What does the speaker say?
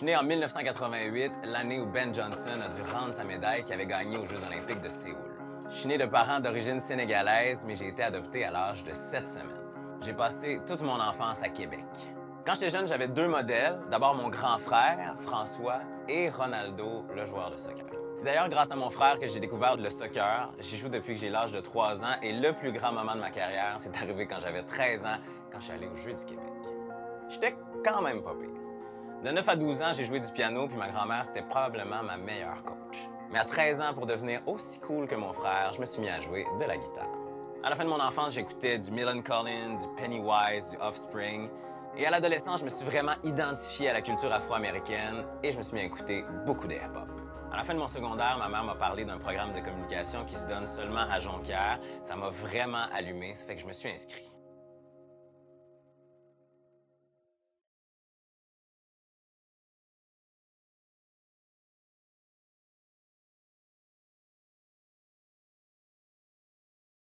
suis né en 1988, l'année où Ben Johnson a dû rendre sa médaille qu'il avait gagnée aux Jeux olympiques de Séoul. Je suis né de parents d'origine sénégalaise, mais j'ai été adopté à l'âge de 7 semaines. J'ai passé toute mon enfance à Québec. Quand j'étais jeune, j'avais deux modèles. D'abord mon grand frère, François, et Ronaldo, le joueur de soccer. C'est d'ailleurs grâce à mon frère que j'ai découvert le soccer. J'y joue depuis que j'ai l'âge de 3 ans et le plus grand moment de ma carrière, c'est arrivé quand j'avais 13 ans, quand je suis allé aux Jeux du Québec. J'étais quand même pas. De 9 à 12 ans, j'ai joué du piano, puis ma grand-mère, c'était probablement ma meilleure coach. Mais à 13 ans, pour devenir aussi cool que mon frère, je me suis mis à jouer de la guitare. À la fin de mon enfance, j'écoutais du Millen Collins, du Pennywise, du Offspring. Et à l'adolescence, je me suis vraiment identifié à la culture afro-américaine et je me suis mis à écouter beaucoup de hip-hop. À la fin de mon secondaire, ma mère m'a parlé d'un programme de communication qui se donne seulement à Jonquière. Ça m'a vraiment allumé, ça fait que je me suis inscrit.